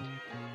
Música